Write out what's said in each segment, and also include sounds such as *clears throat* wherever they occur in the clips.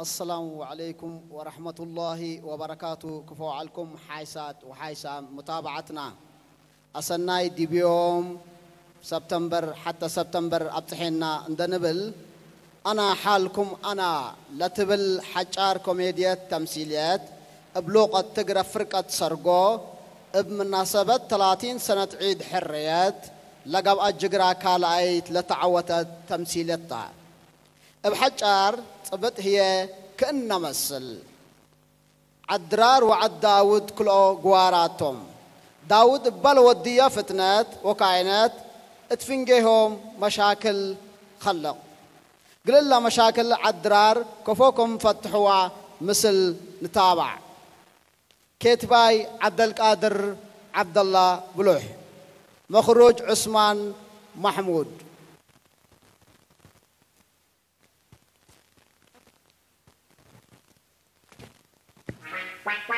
السلام عليكم ورحمة الله وبركاته. كفو عليكم. حيسات وحيسا متابعتنا. أسناي ديبيوم سبتمبر حتى سبتمبر أبتحينا اندنبل. أنا حالكم أنا لتبل حجار كوميديا تمثيليات. بلوقة تقرأ فرقة سرقو. بمناسبة 30 سنة عيد حريات. لقب أجقرا كالأيت لتعوتت تمثيليتها بحجار صبت هي كأنها مسل. عدرار وعد داود كلو قواراتهم. داود بل ودية فتنات وكائنات اتفنجيهم مشاكل خلق. قل لها مشاكل عدرار كفوكم فتحوا مثل نتابع. كتباي عبد القادر عبد الله بلوح مخروج عثمان محمود. أيوه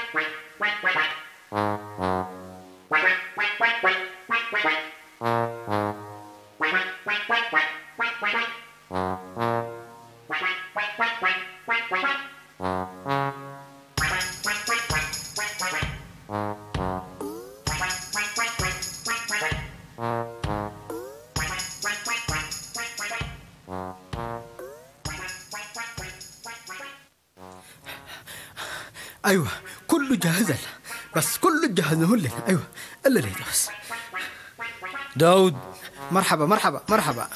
داود. مرحبا مرحبا مرحبا.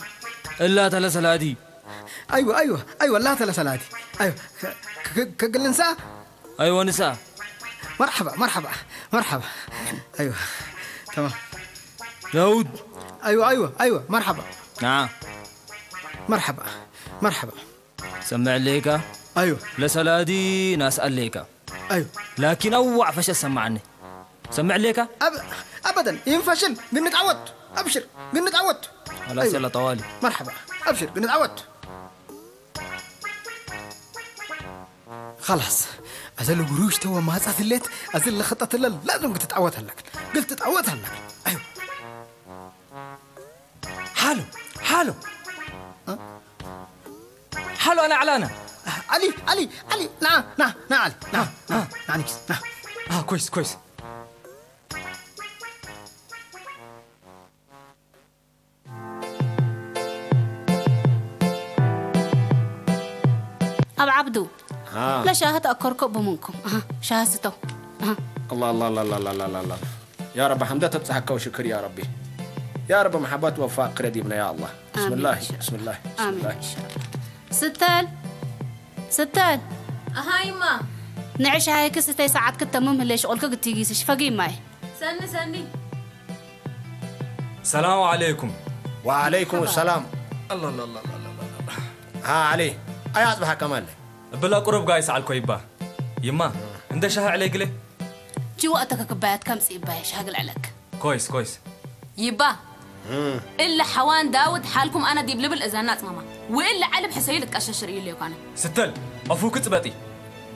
إلا تلا سلادي أيوه أيوه أيوه لا تلا سلادي أيوه كقلنسا أيوة نساء. مرحبا مرحبا مرحبا. أيوه تمام. داود. أيوه أيوه أيوه مرحبا. نعم. مرحبا مرحبا. سمع ليك. أيوه. لسلادي ناس ليك. أيوه. لكن أوع فش سمعني سمع ليك. أب... ابدا. ينفشل قلنا تعودت ابشر قلنا تعودت خلاص يلا طوالي مرحبا ابشر قلنا تعودت خلاص أزل قروش تو ما صارت الليت أزل خطة الليل لازم قلت تعودها لك قلت تعودها لك أيوه حالو حالو حالو أنا علانة علي علي علي نعم نعم نعم علي نعم نعم نعم نعم آه كويس كويس أب عبدو لا شاهد أكركب بمنكم أها شاهد ستو أها الله الله الله الله الله الله الله. يا رب حمدة تبصحك وشكر يا ربي. يا رب محبات ووفاء قرديبنا يا الله. بسم آمين الله. بسم الله بسم الله. الله. ستال ستال هاي ما. نعيش هاي كستي ساعات كنت مهم ليش؟ قولك قلت تيجي فقي معي. سني سني. السلام عليكم. وعليكم السلام. الله الله الله الله الله. ها علي. أي أصبح كمال؟ بلا قرب قايس على الكويبة. يما انت شاه عليك ليه جي وقتك كبايات؟ كم سيباي شاقل عليك كويس كويس. يبا. إلا حوان داود حالكم أنا ديب لبل إذانات ماما. وإلا علم حسيلك أششر إلي وكان ستل أفوك تبطي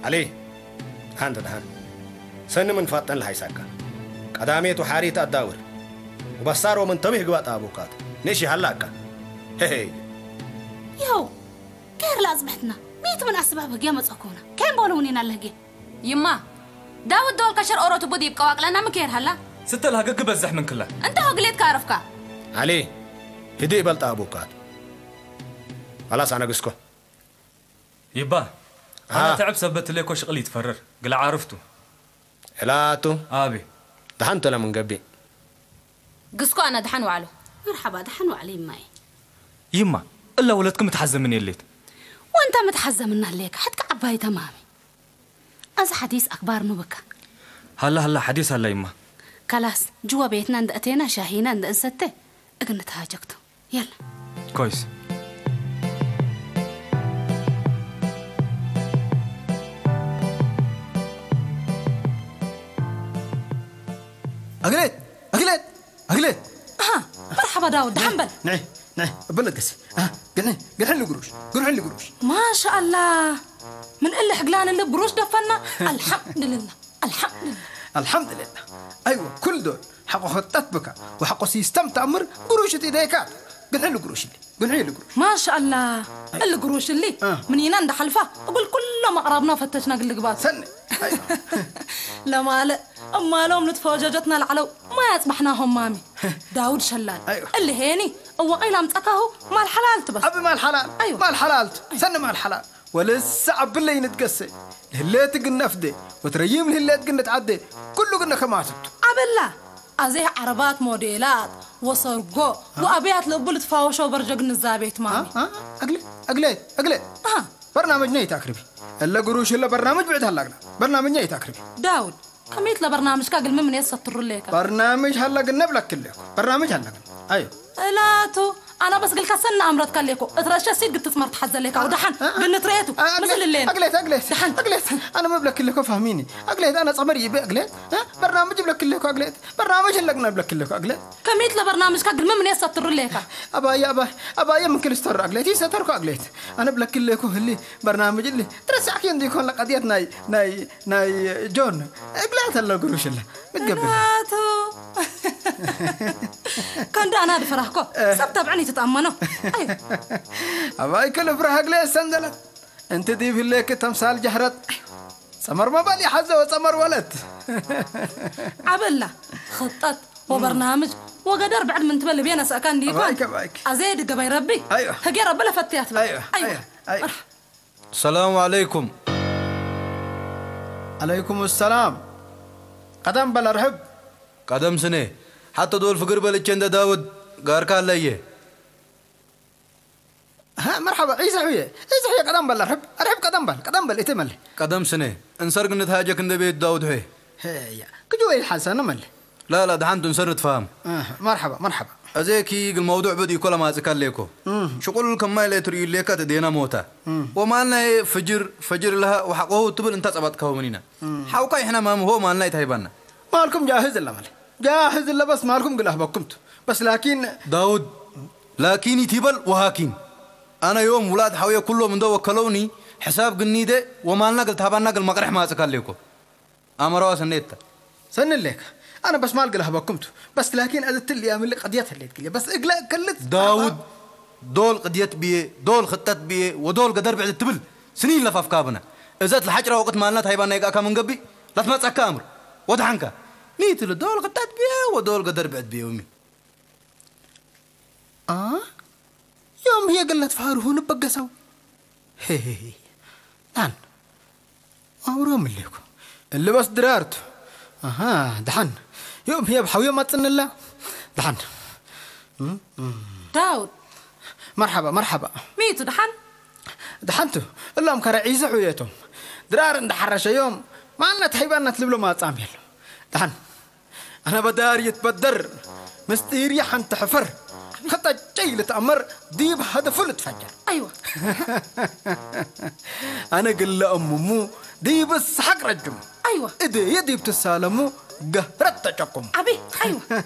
علي هاند هان سن من فاتن لهاي ساكا. قداميت وحاريت الداور. وبصار ومن تبه قوات أبوكات. نشي هلاكا. هي هي. يو كير لا أصبحتنا ميت من أسباب هجيا متصكونا كم بولونين هجيا يما داود دول كشر أورو تبودي يبقى واقلنا مكير هلا؟ ستة لها قق بزح من كلها أنت هو قليت كارفكا. علي هدي يبلط أبوكات خلاص أنا قسكو. يبا أنا آه. تعب سبت ليكو شغلي يتفرر قل عرفته إلاتو. آبي. دحنت لمن قبي. قسكو أنا دحن وعلو. مرحبا دحنوا علي معي يما إلا ولدكم تحزم من يليت وانت متحزم منها ليك حتى عباي تمامي. أز حديث أخبار مبكى. هلا هلا حديث هلا يما. خلاص جوا بيتنا عند أتينا شاهينا عند أنستي أقنت هاجكتو يلا. كويس. أقليت أقليت أقليت ها مرحبا داود دحن بل نعي نعي بلد قسي ها قلنا قروش لي قروش. ما شاء الله. من اللي حقلان اللي بروش دفنا *laughs* الحمد لله الحمد لله الحمد لله أيوة كل دول حقه خطت بك وحقه سيستم تأمر قروش إيديكات قلنا لي قروش اللي قلنا لي قروش. ما شاء الله. اللي قروش اللي آه. من ينان ده حلفة أقول كل ما قربنا فتشنا قل قبات سنة. أيوة. *laughs* لا مال أما لو نتفوججتنا العلو. ما يصبحناهم مامي. *laughs* داود شلال. أيوة. اللي هيني. هو قيل متأكهو ما الحلال تبس. أبي ما الحلال أيوة. ما الحلال سنة ما الحلال ولسه عب اللي نتقسي. الهلات قلنا فدي وتريم الهلات قلنا تعدي كله قلنا كماتت عبلا أزيه عربات موديلات. وصرقو. وأبيات لقبل تفاوشوا برجق الزابيت ها مامي. ها؟ أقليت أقليت أقليت ها؟ برنامج نيت أقربي. إلا قروش إلا برنامج بعد هلا برنامج نيت أقربي. داود. كميت لبرنامج كاقل من يسطر ليك برنامج هلا قلنا بلك كلكم برنامج هلا قلنا. أيوة. لا تو. أنا بس قلت سنة امرت كليكو. اترشى سيد قلت تسمر تحزن ليك ودحن قلت ريتو. مثل الليل أقليت أقليت أقليت. أنا ما بلك كلكم فاهميني أقليت. أنا صبر يبي أقليت. ها برنامج بلك كلكم أقليت. برنامج هلا قلنا بلك كلكم أقليت. كميت لبرنامج كاقل. من يسطر ليك أبايا أبا أبايا من كل ستر أقليت. يستركو أقليت. أنا بلك كلكم اللي برنامج اللي ترى أكيد دي يكون لك قضية ناي ناي ناي جون. أقليت هلا قروش الله. متقبل. *laughs* كان أنا فرحكو سب تبعني تتأمنوا أيوه أباي كل فرح أقليت سندلت أنت دي في الليك تمثال جهرت سمر ما بالي حزة وسمر ولد. عبلا خطط. وبرنامج. وقدر بعد من تبلي بينا سأكان دي أبايك أبايك. أزيد قبي ربي. أيوة. هقي ربي لفتيات. أيوة أيوة. أيوة السلام عليكم. عليكم السلام. قدم بلا رحب. قدم سنة. حتى دول فقر بلتشند داود قار كان ليه ها مرحبا. عيسى حوية عيسى حوية قدم بلا رحب رحب قدم بل قدم بل إتمل. قدم سنة انسرق نتهاجك عند بيت داود هي هي كجوي الحسن مل. لا لا دحنت نسر تفهم آه مرحبا مرحبا. أزيكي الموضوع بدي كل ما ذكر ليكو. شغل كما لا تري ليك تدينا موتا. وما لنا فجر فجر لها وحقه تبل انت صبت كومنينا حاوكا إحنا ما هو ما لنا يتهيبنا مالكم جاهز إلا مل. جاهز إلا بس مالكم قله بكمت بس لكن داود لكن يتبل وهاكين. أنا يوم ولاد حوية كله من دو وكلوني حساب قني ده وما لنا قلت هبنا قل مقرح ما ذكر ليكو. امروا سنيتا سن لك أنا بس مال قله بكمت بس لكن أدت اللي أعمل لك قضيتها اللي تقلي بس إقلا كلت داود دول قديت بيه دول خطت بيه ودول قدر بعد التبل سنين لفاف كابنا. إذا الحجرة وقت مالنا تهيبان يقا كمن قبي. لا تمسك كامر. وضحنك نيت دول قدت بيه ودول قدر بعد بيه ومي آه؟ يوم هي قلت فارهون بقسوا هي هي هي. نعم أمرو من لكم اللي بس درارته أها دحن يوم هي بحوية ما تسن الله. دحن داود. مرحبا مرحبا. ميتو دحن دحنتو إلا مكر عيسى حويتهم درار اندحرش يوم. ما لنا تحيبان نتلب له ما يلو دحن أنا بدار يتبدر. مستير يحن تحفر خطة جيلة أمر ديب هدف تفجر. أيوه. *laughs* أنا قل أممو دي بس حق رجم أيوه. إدي يدي بتسالمو قهرت تجكم أبي أيوه. *laughs*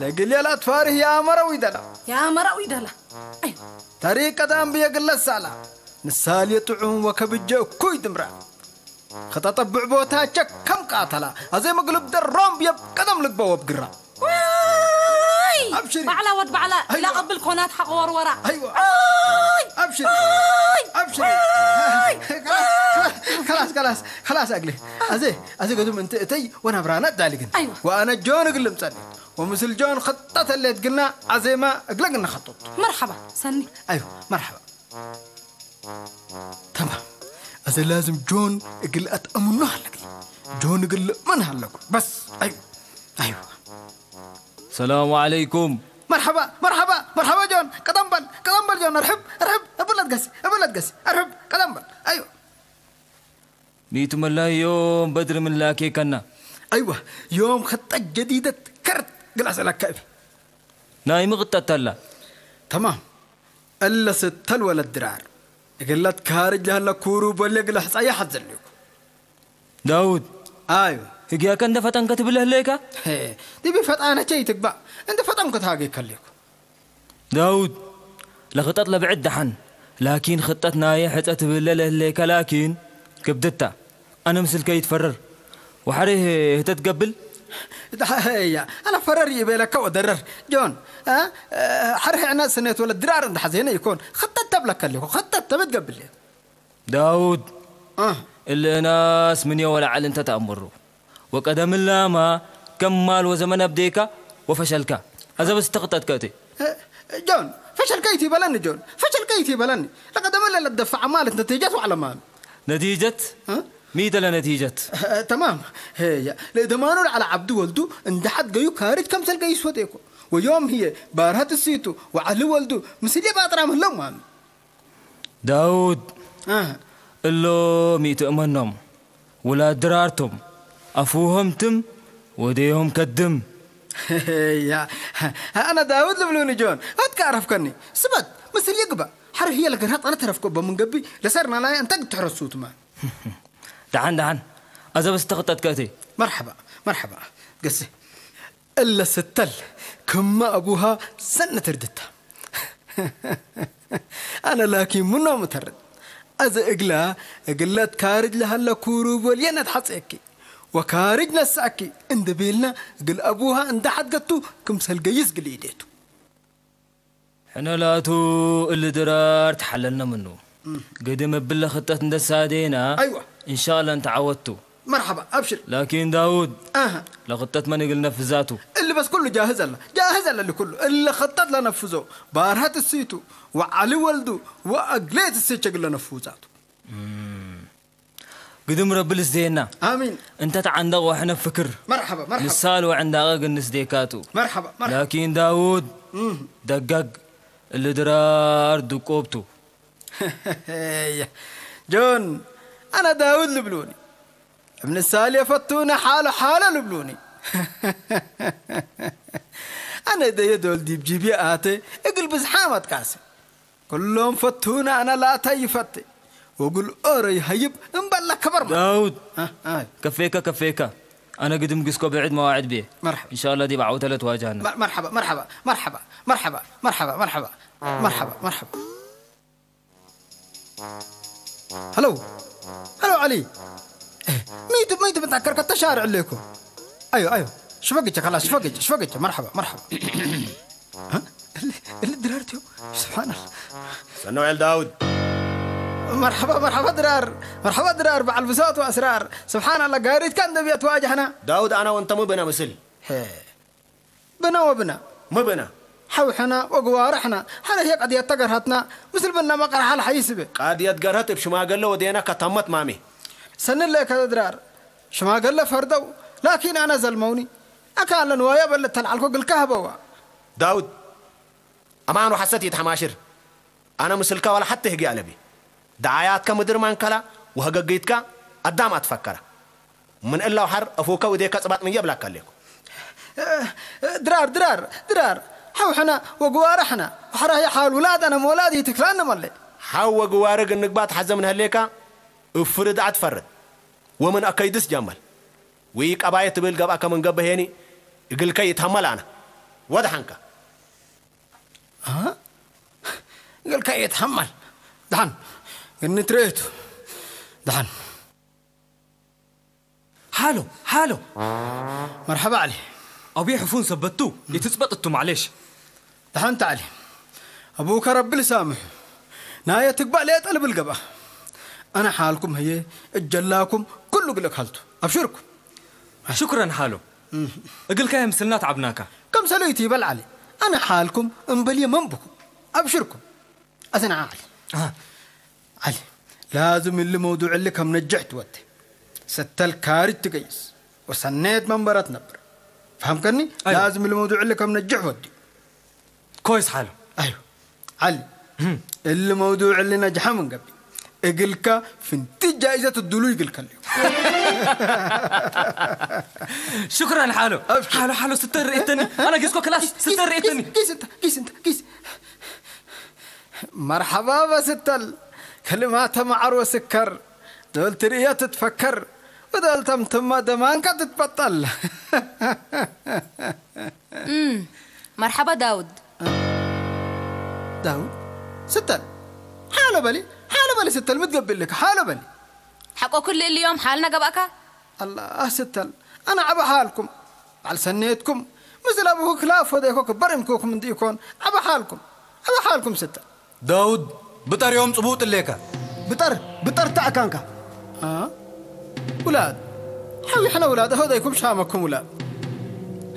لقل يا الأطفال يا مروي دلا يا مرأوي دلا أيوه. طريقة دام بيقل السالة. نسال يطعون وكبجة كوي دمرا خطأ طبع بوتا كم قاتلا. أزي ما قلب درام بيب قدم لك بواب اي أبشري. بعلى ود بعلى إلى أيوة. لا اب الكونات حق ور ورا. أيوه. اي أبشري. اي أبشري. *laughs* خلاص خلاص خلاص أقلي. أزي أزي قدوم انت اتي وأنا برانا دالي أيوه. وأنا جون اقلم سني ومثل جون خطت اللي تقلنا أزي ما اقلقنا خطط مرحبا. سني. أيوه مرحبا. تمام. أزي لازم جون أقل اتأمنه لك جون أقل من هلكوا بس أيوه. أيوه. السلام عليكم. مرحبا مرحبا مرحبا جون. قدمبل قدمبل جون. أرحب أرحب. ابلد قسي ابلد قسي أرحب. قدمبل أيوه. ميت ملا يوم بدر من لاكي كنا. أيوه. يوم خطة جديدة كرت. قلاس لك كيف ناي مغتتلا تمام. إلا ستل ولا الدرار قلت كارج لها كورو بلي قل حصايا حزليكم داود. أيوه. هجاك عند دفعت كتب تبله ليك دي بفتح أنا شيء تقبع فتح فتن كتاقي كليك داود لخطط لبعد دحن لكن خطتنا يا حتى تبله ليك لكن كبدتا أنا مسلك يتفرر وحريه تتقبل هيا أنا فرر يبيلك ودرر جون ها حريه حرح عنا سنيت ولا درار عند حزينة يكون خطت تبلك اللي خطت تبتقبل داود أه الناس من يوم ولا على أنت تأمره وقدم اللامة كمال وزمن بديكا وفشلك. هذا بس تقطت كاتي. أه، جون فشل كيتي بلني جون. فشل كيتي بلني. لقد امل لا تدفع مالت نتيجته على مال. نتيجة؟ ها؟ ميت لنتيجة آه، تمام. هي لدمانور على عبد ولدو ان حد جيو كارج كم سل وديكو. ويوم هي بارهات السيتو وعلي ولدو مسلي باطرام مام داود. أه. اللو ميت امنهم ولا درارتم. أفوهم تم وديهم كدم. *laughs* يا أنا داود لبلوني جون. اتعرف كني. سبت مثل يقبأ. حر هي لقرهت أنا تعرف كوبا من قبي. لسرنا لا انت تحرس صوت ما. *laughs* دعان دعان. هذا بس تقطت كاتي. مرحبا مرحبا. قصي إلا ستل كما أبوها سنة تردتها *laughs* أنا لكن منو مترد. أذا إقلا إقلت كارج لهلا كوروب ولينا تحصيكي. وكارج نساكي عند بيلنا قل أبوها عند حد قطو كم سلقيس قل إيديتو إحنا لاتو اللي درار تحللنا منه قدم بلا خطة ندسادينا أيوة. إن شاء الله انت عودتوا مرحبا أبشر. لكن داود. آها. لخطة ما نقل نفذاته اللي بس كله جاهز الله جاهز الله اللي كله اللي خطط لنفذه بارهات السيتو. وعلي ولدو. وأقليت السيتش قل نفوزاته قدم رب الزينا آمين. انت تعندق وإحنا فكر. مرحبا مرحبا. نسال وعندها النس ديكاتو مرحبا مرحبا. لكن داود دقق اللي درار دقوبته هي. جون أنا داود لبلوني. ابن السالي فتونا حاله حاله لبلوني. *laughs* أنا دا يدول دي بجيبي آتي إقل بزحامة كاسم كلهم فتونا أنا لا تيفتي واقول اوري هيب انبلا كبر ما. داود ها هاي كفيكا كفيكا أنا قدم قسكو بعد مواعيد بيه. مرحبا. إن شاء الله دي بعوتها تواجهنا. مر- مرحبا مرحبا مرحبا مرحبا مرحبا مرحبا مرحبا مرحبا. هلو هلو علي. إيه، ميت ميت بتذكر كنت شارع لكم أيوه أيوه. شفقتك خلاص شفقتك شفقتك. مرحبا مرحبا. *clears throat* ها؟ اللي اللي درارتيو؟ سبحان الله. سنو عيل داود. مرحبا مرحبا درار مرحبا درار مع البساط وأسرار. سبحان الله قاريت كان نبي تواجهنا داود أنا وأنت مو بنا مثل بنا وبنا. مو بنا. حوحنا وقوارحنا. حنا هيك قد يتقرهتنا. مثل بنا ما قرح الحيسبه قاد يتقرهت بشماقله ودينا كتمت مامي. سن لك هذا درار. شما قال له فردو. لكن أنا زلموني. أكان لنوايا بل تلعلكو الكهبة داود أمان وحسيت يتحماشر. أنا مثلك ولا حتى هجي على بي دعاياتك مدر من كلا وهججيتك قدامك تفكر من إلا وحر أفوك وديك أصبات من يبلك لكم درار درار درار. حو حنا وجوار حنا وحرا يا حال ولاد أنا مولادي تكلنا ملي حو وجوارك إنك بات حزم من هليكا افرد عتفرد ومن أكيدس جمل ويك أباية تبيل جب أكا من جبه هني يقول كي يتحمل أنا واضح عنك ها قال كي يتحمل دحن قلني تريتو دحن حالو حالو. مرحبا علي. أبي حفون ثبتوه يتثبتوا معلش دحن تعالي. أبوك ربي لسامح. ناية تقبع لي طلب القبا أنا حالكم هي الجلاكم كله قلك هلتو أبشركم. شكرا حالو. أقل كاي مسلنا تعبناك كم سليتي بل علي أنا حالكم انبلي من بكم أبشركم. أثنى علي. آه. علي لازم اللي موضوع اللي كم نجحت ودي ستل كاري تقيس وسنيت منبرات نبر. فهمكني؟ أيوة. لازم اللي موضوع اللي كم نجح ودي كويس حالو أيوه. علي اللي موضوع اللي نجح من قبل. إقلك في انت جائزة الدلو اليوم. *laughs* شكرا حالو حالو حالو ستة رئيتني أنا قيسكو كلاس ستة رئيتني قيس أنت قيس أنت قيس. مرحبا بستل كلماتها معر وسكر دول تريها تتفكر ودول تمتم دمانك تتبطل مرحبا داود داود ستل حالة بالي حالة بالي ستل متقبل لك حالة بالي حقو كل اليوم حالنا قبقة الله ستل أنا عبا حالكم على سنيتكم مثل أبوك كلاف وديكوك برمكوك من ديكون عبا حالكم عبا حالكم ستل داود بطر يوم صبوط الليكا بطر بطر تاكانكا ها؟ ولاد حوي إحنا ولاد هوديكم شامكم ولاد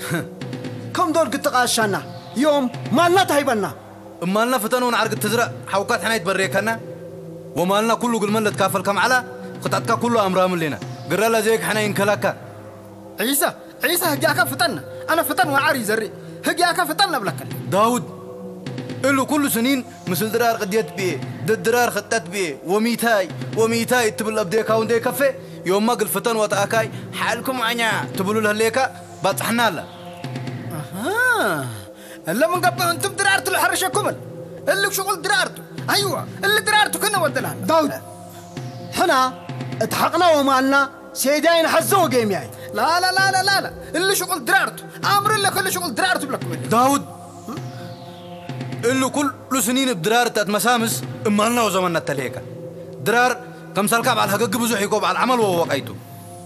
*laughs* كم دول قد تقاشانا؟ يوم ما تهيبنا. مالنا فتنون عرق تزرع حوكات حنا يتبريكنا ومالنا كله قل من تكافل كم على قطعتك كله أمرام لنا قرلا زيك حنا ينكلاكا عيسى عيسى هجاك فتنا أنا فتن وعاري زري. هجاك فتنا بلك داود. إلو كل سنين مثل درار قديت بيه دد درار خطت بيه وميتاي وميتاي تبل أبدي كاون دي كفي يوم ما قل فتن وتأكاي حالكم عنيا تبلوا له ليكا بطحنا له. ها إلا من قبل أنتم درارتوا الحرشه كمل. اللي شغل درارتو. أيوه اللي درارتو كنا ودنا داود حنا اتحقنا ومالنا سيداين حزو جيم يعني لا لا لا لا لا لا. اللي شغل درارتو. أمر لك اللي شغل درارتو بلكم. داود إلو كل سنين بدرار تات مسامس إمالنا وزمنا التليكا درار كم سالكا على الحقق بزو حيكوب على العمل ووقيتو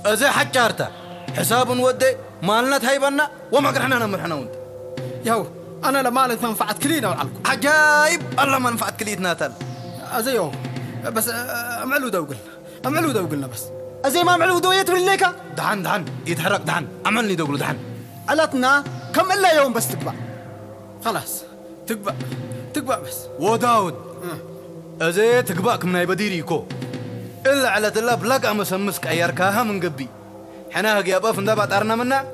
أزي حجارتا حساب ودي مالنا تهيبنا وما قرحنا نمر حنا وانت. يهو أنا لمالت منفعه كلينا وعلكم. عجايب الله منفعت كليتنا تل. زيو بس امعلوا دوقلنا. امعلوا دوقلنا بس. أزي ما معلو دويت بالليكا دعن دعن يتحرك دعن عملني دوقلو دعن علتنا كم إلا يوم بس تقبع خلاص. تقبع تقبع بس. وداود أزي تقبأك من بديريكو إلا على تلا بلاك أما سمسك أياركاها من قبي. حنا هقي أبا فندا باتارنا منا.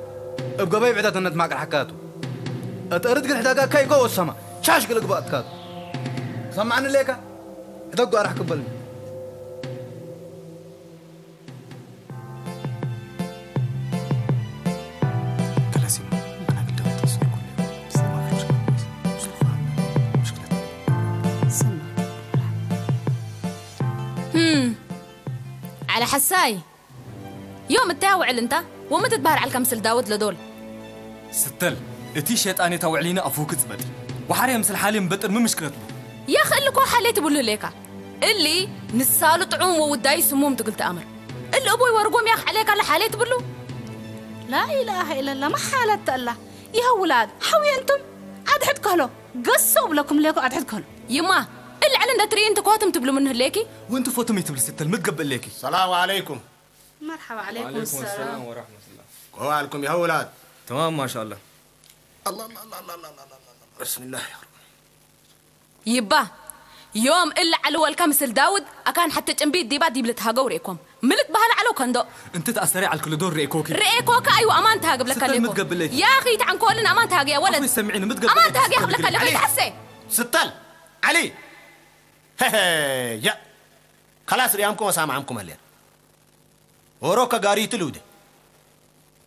أبقى بي بعدات النت معك الحكاتو. أتأرد قل حداقا كاي قوة السما. شاش قلق بأتكاتو سمعني ليكا؟ دقوا أرح قبلني على حساي. يوم التاوعل انت ومتى تبهر على الكمسل داود لدول. ستل إتي شيطاني توعلينا أفوك تبدي وحري مثل حالي مبطر من مشكلته يا أخي اللي كو حالي ليكا. اللي نسالو طعوم ووداي سموم تقول تأمر. اللي أبوي ورقوم يا اخ عليك على حالي تقول لا إله إلا الله ما حالت الله. يا أولاد حوي أنتم؟ عاد حد كهلو. قصوا بلكم ليكو عاد حد كهلو. يما اللي علن تري انت قواتم تبلو منه ليكي؟ وانتو فوتم يتبلو ستة المتقبل ليكي. السلام عليكم. مرحبا عليكم, السلام. السلام ورحمة الله. قوالكم يا أولاد. تمام ما شاء الله. الله الله الله الله الله الله بسم الله يا رب. يبا يوم إلا علو الكامس الداود أكان حتى جنبي دي بعد يبلتها جو ريكم ملت بهلا علو كندو. انت تأسري على الكل دور ريكوكي. ريكوكا أيوة أمان تهاجب لك اللي متقبل يا أخي تعن كولن أمان تهاجب يا ولد. سمعين متقبل أمان تهاجب لك اللي حسي ستل علي. يا خلاص ريامكم وسامعكم الليل وروكا قاري تلودي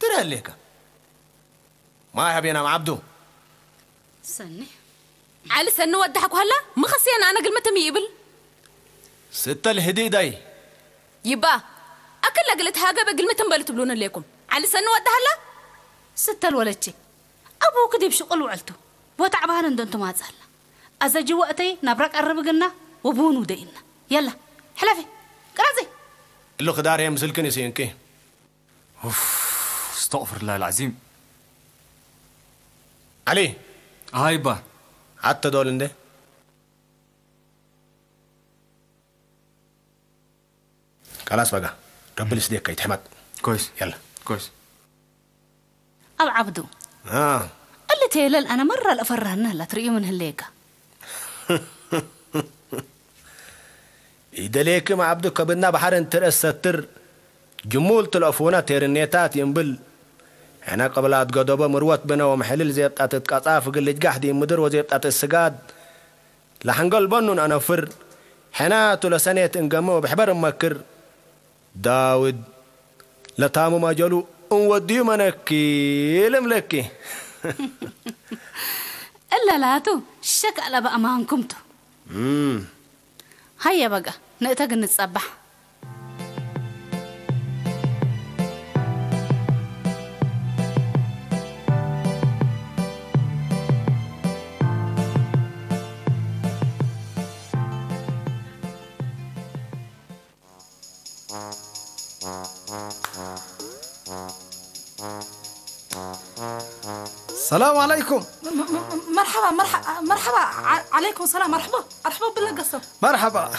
ترى الليكا ما يا نام عبدو. سني علي سنو ودحكو هلا؟ ما خسي أنا أنا قلمت ميبل؟ ستة الهديداي يبا أكل قلت حاجة بقلمت مبلت بلون ليكم علي سنو ود هلا؟ ستة الولدتي. أبوك دي بشقل وعلته بوتعبان اندنتو ما زال ازجي وقتي نبرك قرب قلنا. وبونو دينا يلا حلفي. قرازي اللي خدار هي مسلكني سينكي استغفر الله العظيم. علي. هاي با. حتى دول انده. خلاص بقى. رب يسديك يتحمد كويس. يلا. كويس. أب عبدو. آه. اللي تيلل أنا مرة الأفرهن هلا تريو من هالليكا *laughs* إدليك مع عبدو كبدنا بحر انتر الستر. جمول تلأفونا تيرنيتات ينبل. هنا قبلات قدوبة مروت بنا ومحلل زي بتاعت قطاف قلت قحدي مدر وزي بتاعت السقاد. لحنقل بنون أنا فر. حنا تلسانية انقمو بحبر مكر. داود لتامو ما جلو انودي منكي لملكي *laughs* إلا لاتو شك على بقى ما هنكمتو. هيا بقى. نقتق نتصبح السلام عليكم مرحبا مرحبا مرحبا عليكم السلام مرحبا مرحبا بالله قصر مرحبا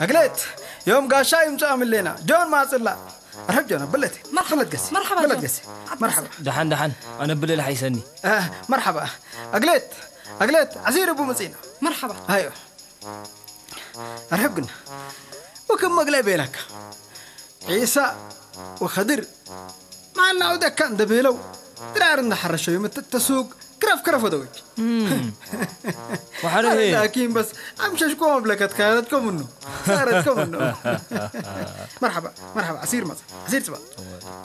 أقليت. يوم قال شاي متعمل لنا جون ما صلى أرحب جون بلتي. مرحبا. بلت قسي. مرحبا بلت. قسي. مرحبا. دحن دحن أنا بالليل حيسني. آه مرحبا. أقليت. أقليت. عزير أبو مسينا. مرحبا. أيوه. أرحب قلنا وكم مقلع بينك؟ عيسى وخضر ما لنا عودة كان دبيلو. درار نحر شوي مت التسوق كرف كرف ودوج *laughs* وحره لكن بس امششكم بلكت كانتكم منه. صارتكم منه. *laughs* مرحبا مرحبا. عسير مصر. عسير سبا.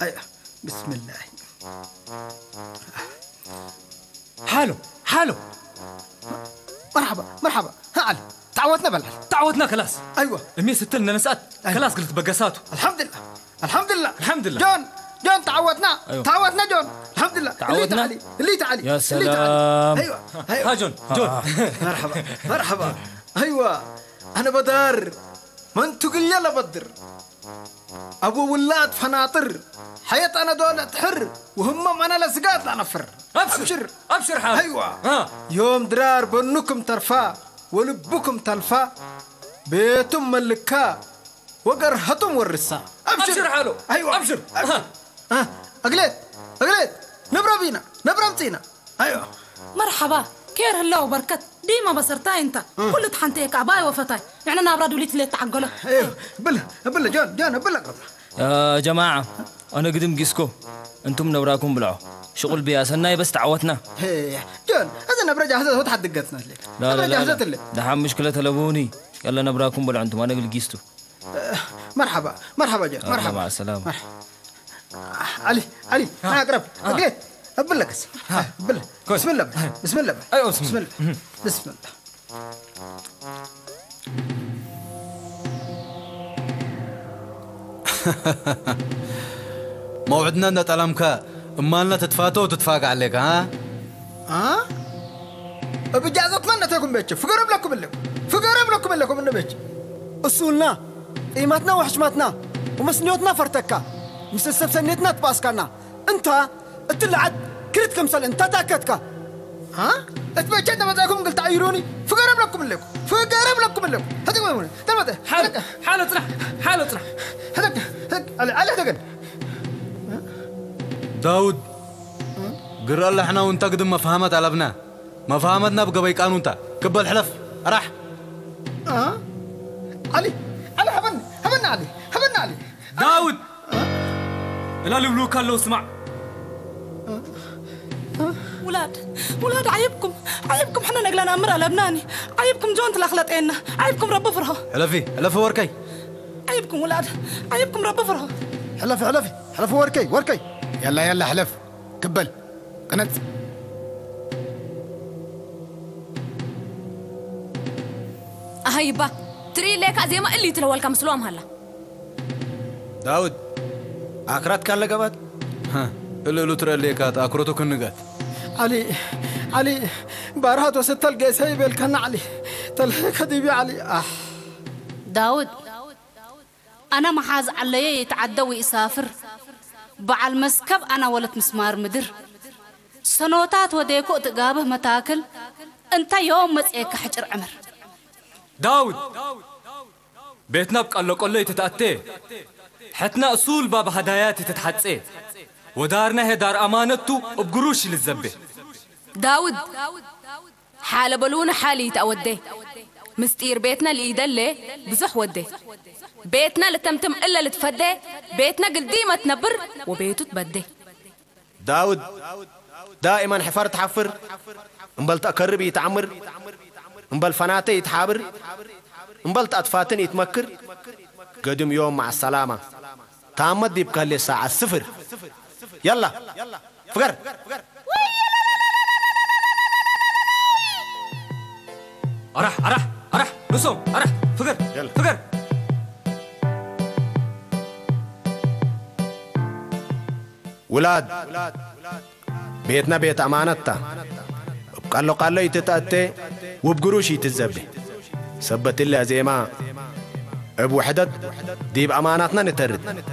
أيوه. بسم الله. حالو حالو. مرحبا مرحبا. ها علي. تعودنا بالعل تعودنا خلاص. أيوه. مية ستلنا نسأت خلاص قلت بقساته الحمد لله. الحمد لله. الحمد لله. جون. جون تعودنا. أيوة. تعودنا جون. الحمد لله. اللي تعودنا؟ تعالي. اللي تعالي. يا اللي تعالي. سلام. أيوه. أيوه. ها جون جون. *laughs* مرحبا. مرحبا. أيوه. أنا بدر. قل يلا بدر. أبو ولاد فناطر. حياة أنا دولة حر. وهم أنا لسقات لا نفر. أبشر. أبشر. حال. أيوه. ها. يوم درار بنكم ترفا. ولبكم تلفا. بيتم ملكا. وقرهتم ورسا. أبشر. حالو. أيوه. أبشر. ها. ها اقليت اقليت نبرا بينا نبرا متينا أيوه. مرحبا. كير هلا وبركت. ديما بصرتاي أنت. كل تحنتيك اباي وفتاي. يعني أنا أبرد وليت لي تعقله أيوه. بلا بلا جون جون بلا قبل يا جماعة أنا قدم قيسكو أنتم نبراكم بلعوا شغل بيا سناي بس تعوتنا هي جون هذا نبرا جاهزة هو تحد دقتنا لي لا لا لا, جاهزة لا. دحين مشكلة تلبوني يلا نبراكم بلعوا أنتم أنا قل قيستو آه، مرحبا مرحبا جون مرحبا. مع السلامة. مرحبا. آه، علي علي أنا اقرب لقيت بالله قسم بالله بسم الله بسم أيوة، الله أيوه بسم الله. بسم الله. *laughs* موعدنا ان طلمك مالنا تتفاتو وتتفاقع عليك ها؟ ها؟ بجازت منتكم بيتش. فقرب لكم لكم فقرب لكم لكم من بيتش. أصولنا. إيماتنا وحشماتنا. ومسنيوتنا فرتكه ምስ ሰብ ሰኔትና ትባስካና እንታ እትለዓድ ክልት ክምሰል እንታ ታከትካ ها اتبيتش انت مزاكم قلت عيروني فقرب لكم لكم فقرب لكم لكم هذيك وين تلمت حال حال اطرح حال اطرح هذاك هذاك على على هذاك داود قرأ الله احنا وانت قدم مفهمت على ابنا مفهمتنا بقبي قانون انت قبل حلف راح ها علي علي هبنا هبنا علي هبنا علي داود لا لبلوك لو اسمع ولاد ولاد عيبكم عيبكم. حنا نقلنا امرأة لبناني. عيبكم جونت الاخلطينا عيبكم رب فرها حلفي حلفي وركي. عيبكم ولاد عيبكم رب فرها حلفي حلفي حلفي وركي وركي. يلا يلا حلف. قبل قنت هيبا تري ليك زي ما اللي تلول كم سلوم هلا. داود. أكرت كان لقبات ها اللي لطرا اللي كات أكرتو كنقات علي علي بارهات وست تلقى سايب الكن علي. تلقى كذبي علي. آه. داود أنا محاز علي يتعدوي يسافر. بعل مسكب أنا ولت مسمار مدر. سنوتات وديكو تقابه متاكل. أنت يوم مسئك حجر عمر. داود! بيتنا بقلو الله يتتأتي. حتنا أصول باب هداياتي تتحتسي ودارنا هي دار أمانته بقروش للزبة. داود حال بلونا حالي يتأودي مستير بيتنا لإيدلي بزح ودي بيتنا لتمتم إلا لتفدي بيتنا قديمة تنبر وبيته تبدي داود دائما حفر تحفر. انبل تقرب يتعمر. انبل فناتي يتحابر. انبل أطفاتن يتمكر. قدم يوم مع السلامة. دي بقى ساعة صفر. يلا. فقر. أرح أرح أرح. نسوم أرح. فقر. فقر. ولاد. بيتنا بيت أمانتا قال له قال له يتتأتي. وبقروش يتزبي. سبت الله زي ما. ابو حدد دي بأماناتنا نترد.